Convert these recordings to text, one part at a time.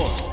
one.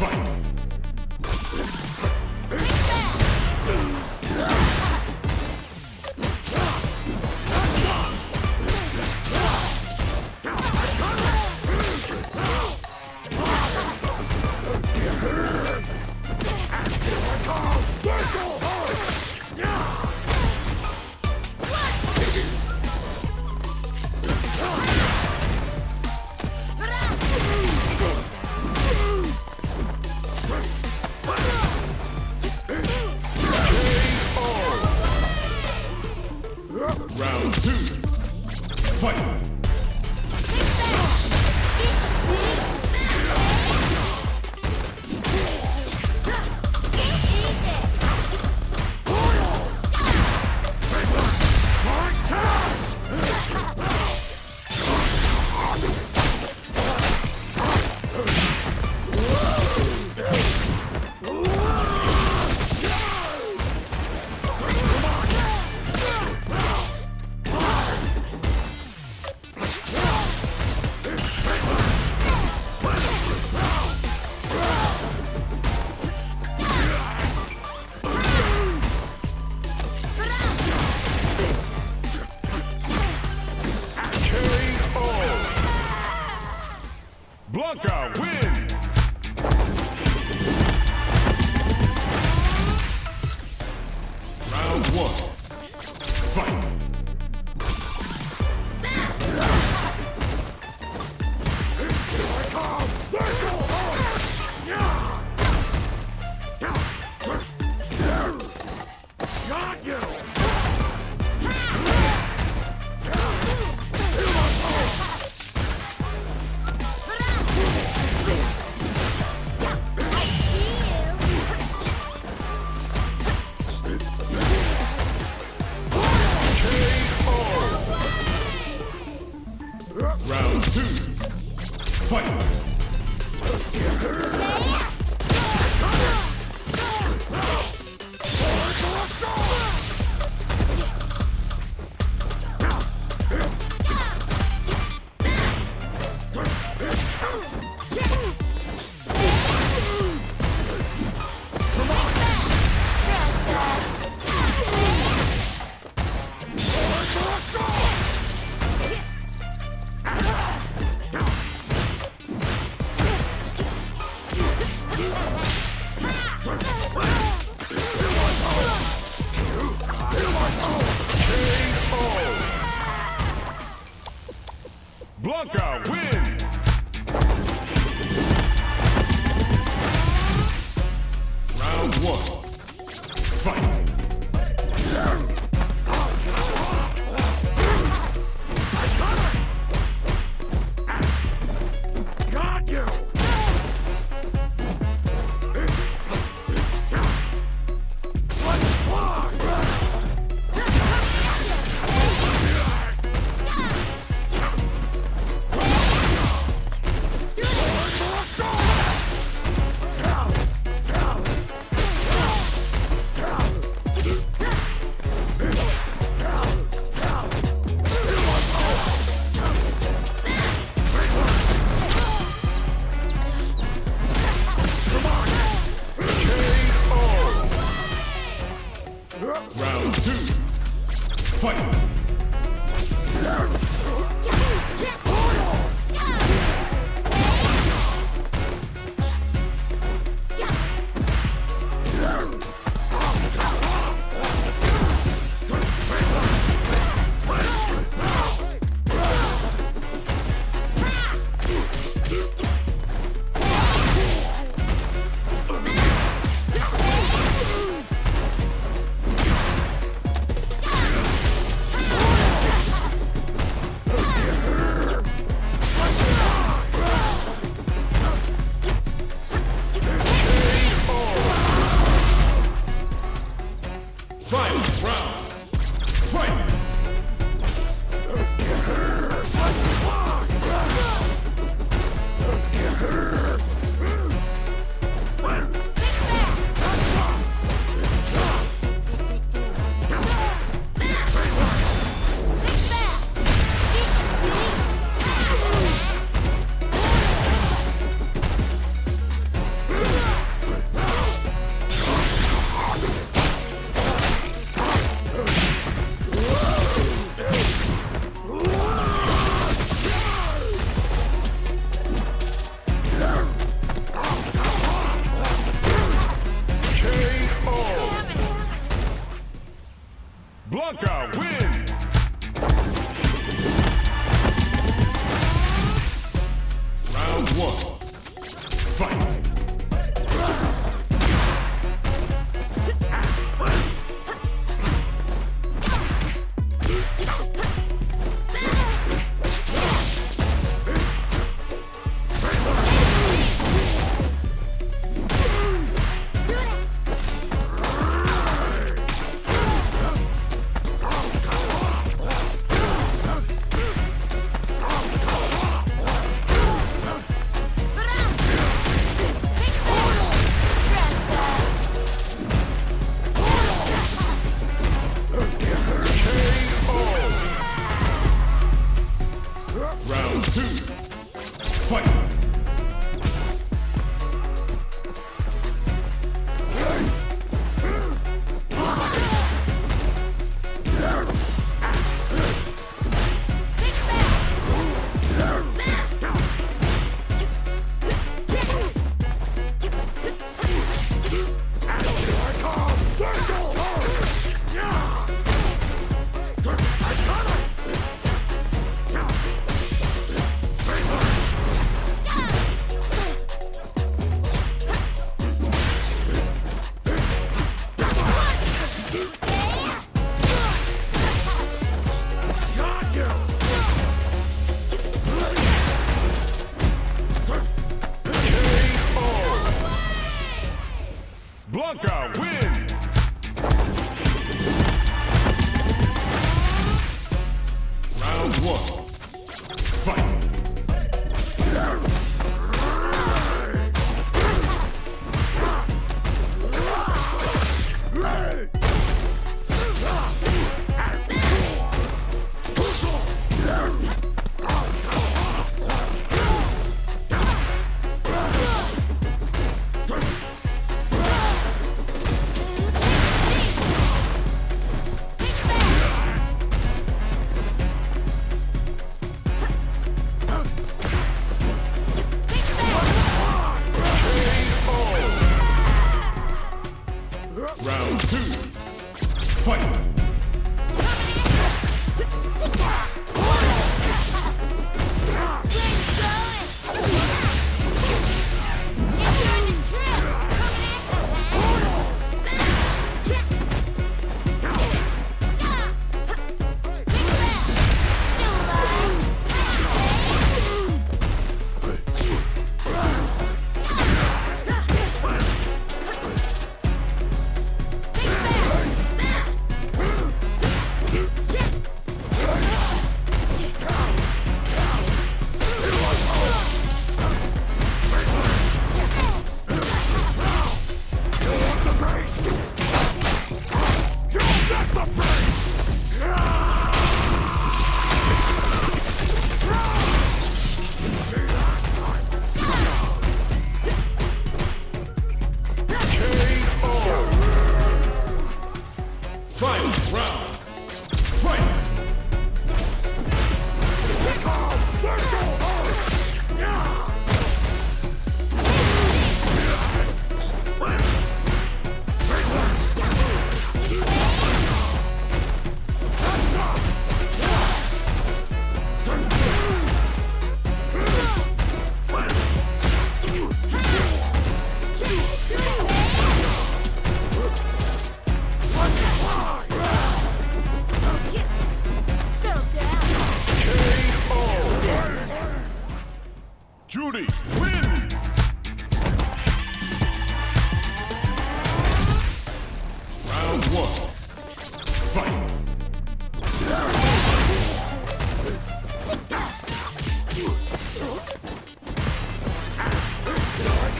Fight. Blanca wins. Fight. Blanca wins.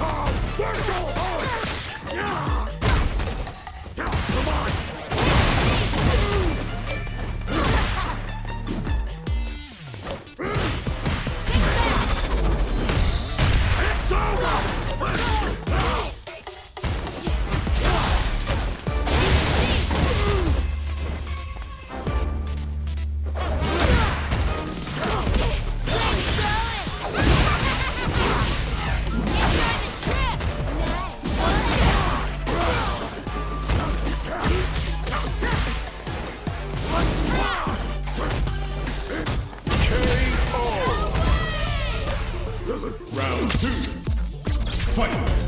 Round two. Fight!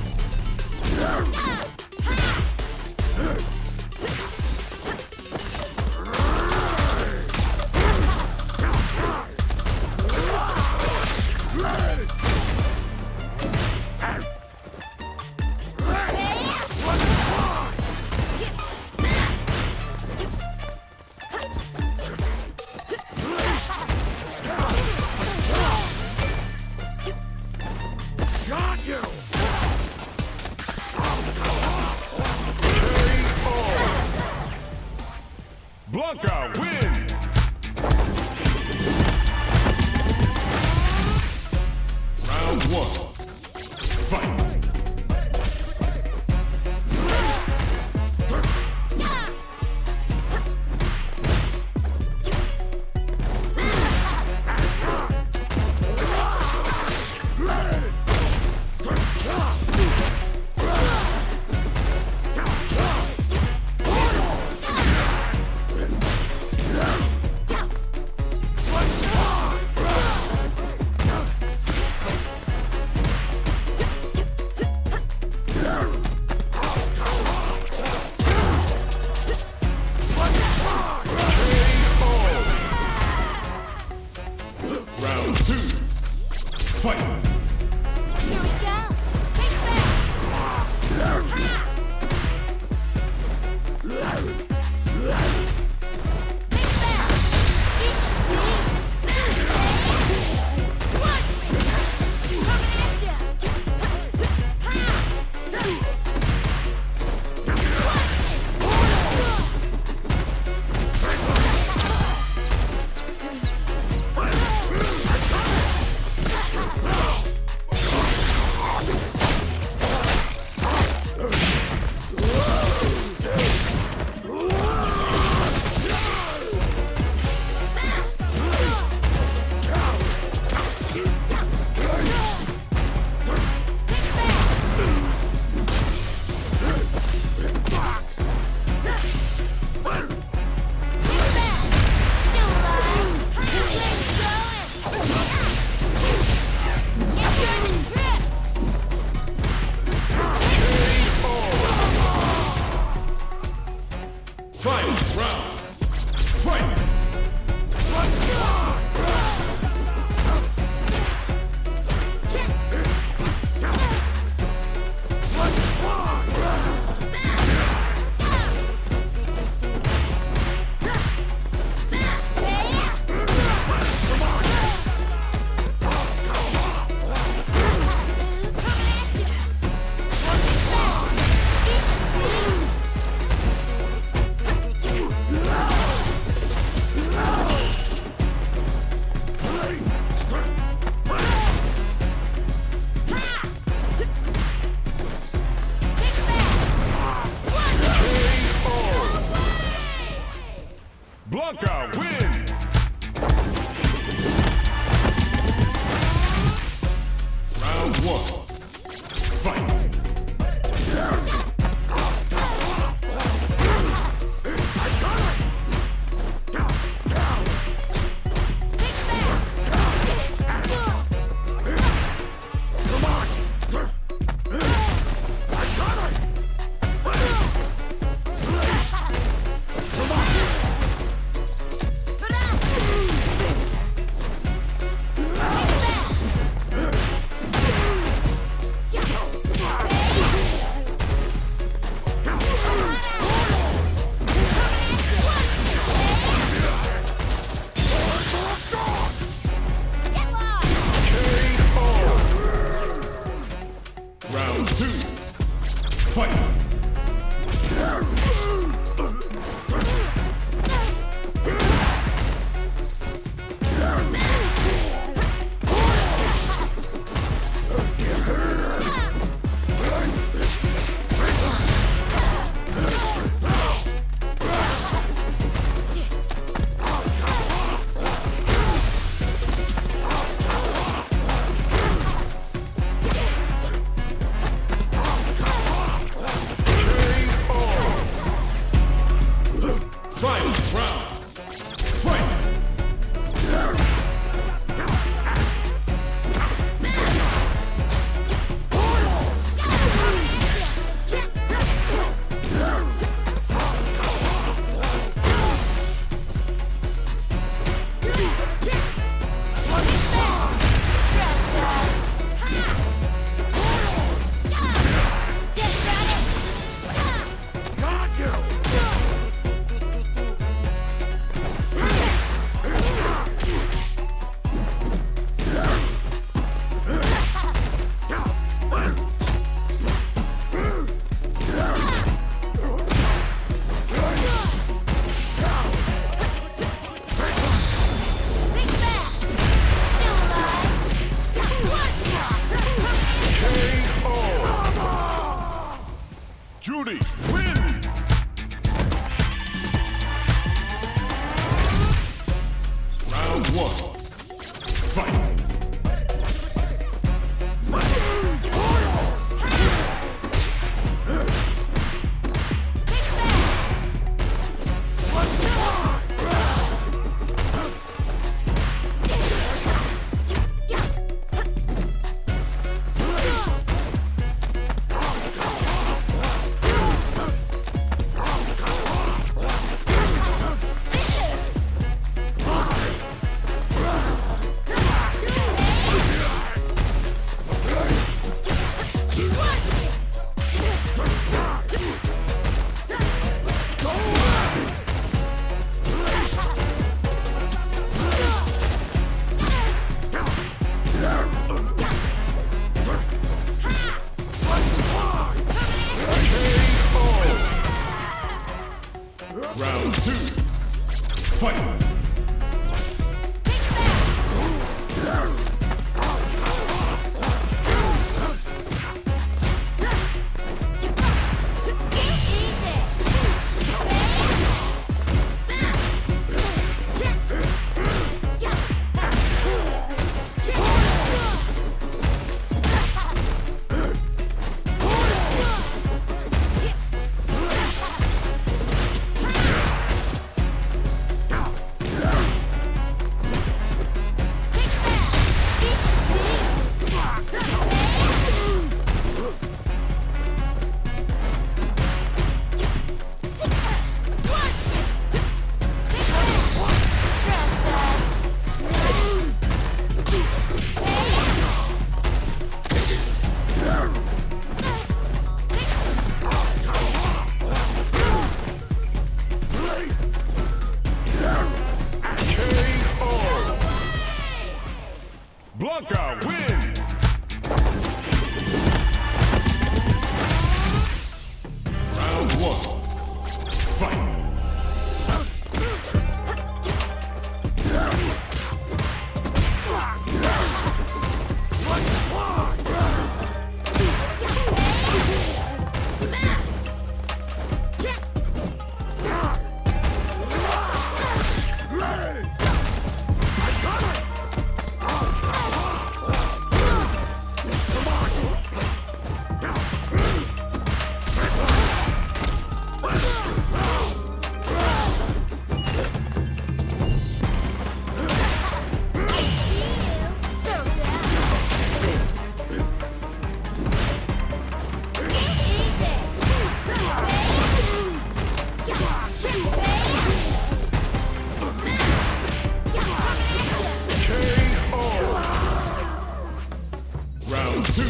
two,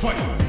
fight!